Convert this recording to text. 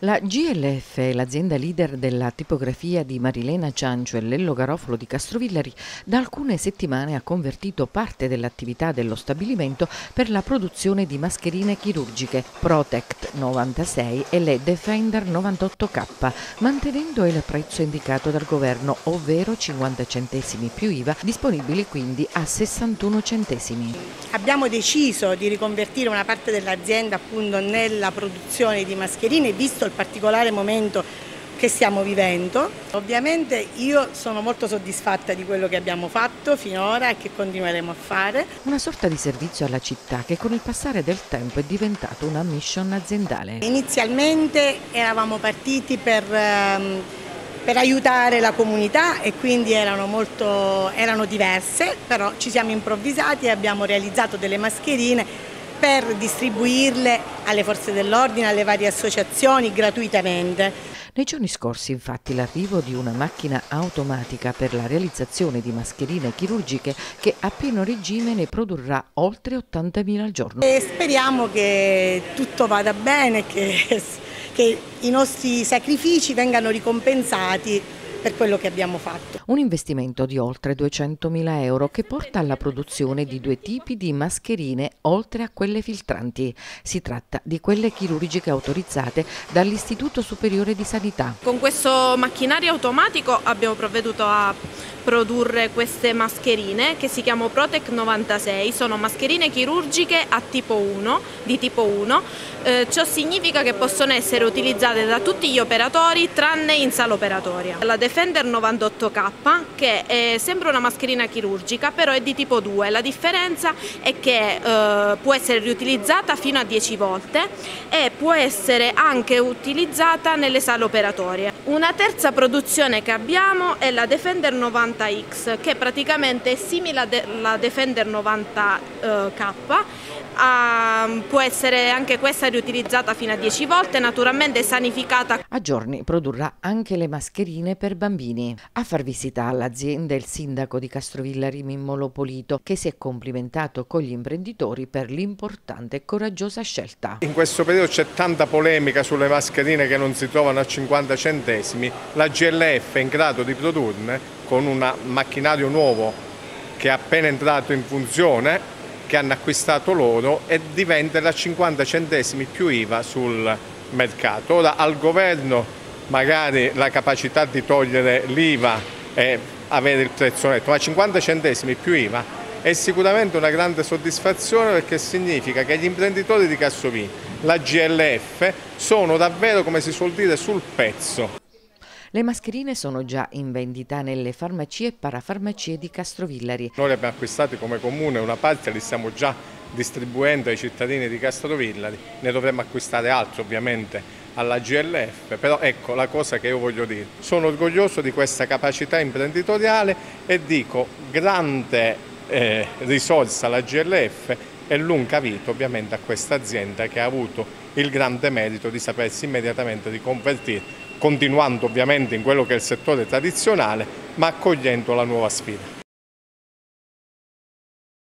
La GLF, l'azienda leader della tipografia di Marilena Ciancio e Lello Garofalo di Castrovillari, da alcune settimane ha convertito parte dell'attività dello stabilimento per la produzione di mascherine chirurgiche Protect 96 e le Defender 98K, mantenendo il prezzo indicato dal governo, ovvero 50 centesimi più IVA, disponibili quindi a 61 centesimi. Abbiamo deciso di riconvertire una parte dell'azienda appunto nella produzione di mascherine, visto il particolare momento che stiamo vivendo. Ovviamente io sono molto soddisfatta di quello che abbiamo fatto finora e che continueremo a fare. Una sorta di servizio alla città che con il passare del tempo è diventato una mission aziendale. Inizialmente eravamo partiti per, ehm, per aiutare la comunità e quindi erano, molto, erano diverse, però ci siamo improvvisati e abbiamo realizzato delle mascherine per distribuirle alle forze dell'ordine, alle varie associazioni gratuitamente. Nei giorni scorsi infatti l'arrivo di una macchina automatica per la realizzazione di mascherine chirurgiche che a pieno regime ne produrrà oltre 80.000 al giorno. E speriamo che tutto vada bene, che, che i nostri sacrifici vengano ricompensati per quello che abbiamo fatto. Un investimento di oltre 200.000 euro che porta alla produzione di due tipi di mascherine oltre a quelle filtranti. Si tratta di quelle chirurgiche autorizzate dall'Istituto Superiore di Sanità. Con questo macchinario automatico abbiamo provveduto a produrre queste mascherine che si chiamano Protec 96, sono mascherine chirurgiche a tipo 1, di tipo 1, eh, ciò significa che possono essere utilizzate da tutti gli operatori tranne in sala operatoria. La Defender 98K che è sempre una mascherina chirurgica però è di tipo 2, la differenza è che eh, può essere riutilizzata fino a 10 volte e può essere anche utilizzata nelle sale operatorie. Una terza produzione che abbiamo è la Defender 90 90X che praticamente è simile alla Defender 90K Uh, può essere anche questa riutilizzata fino a 10 volte, naturalmente sanificata. A giorni produrrà anche le mascherine per bambini. A far visita all'azienda il sindaco di Castrovillari Mimmolo Polito che si è complimentato con gli imprenditori per l'importante e coraggiosa scelta. In questo periodo c'è tanta polemica sulle mascherine che non si trovano a 50 centesimi. La GLF è in grado di produrne con un macchinario nuovo che è appena entrato in funzione che hanno acquistato loro e di venderla a 50 centesimi più IVA sul mercato. Ora al governo magari la capacità di togliere l'IVA e avere il prezzo netto, ma 50 centesimi più IVA è sicuramente una grande soddisfazione perché significa che gli imprenditori di Cassovini, la GLF, sono davvero, come si suol dire, sul pezzo. Le mascherine sono già in vendita nelle farmacie e parafarmacie di Castrovillari. Noi le abbiamo acquistate come comune, una parte li stiamo già distribuendo ai cittadini di Castrovillari, ne dovremmo acquistare altri ovviamente alla GLF, però ecco la cosa che io voglio dire, sono orgoglioso di questa capacità imprenditoriale e dico grande eh, risorsa alla GLF e lunga vita ovviamente a questa azienda che ha avuto il grande merito di sapersi immediatamente riconvertire continuando ovviamente in quello che è il settore tradizionale, ma accogliendo la nuova sfida.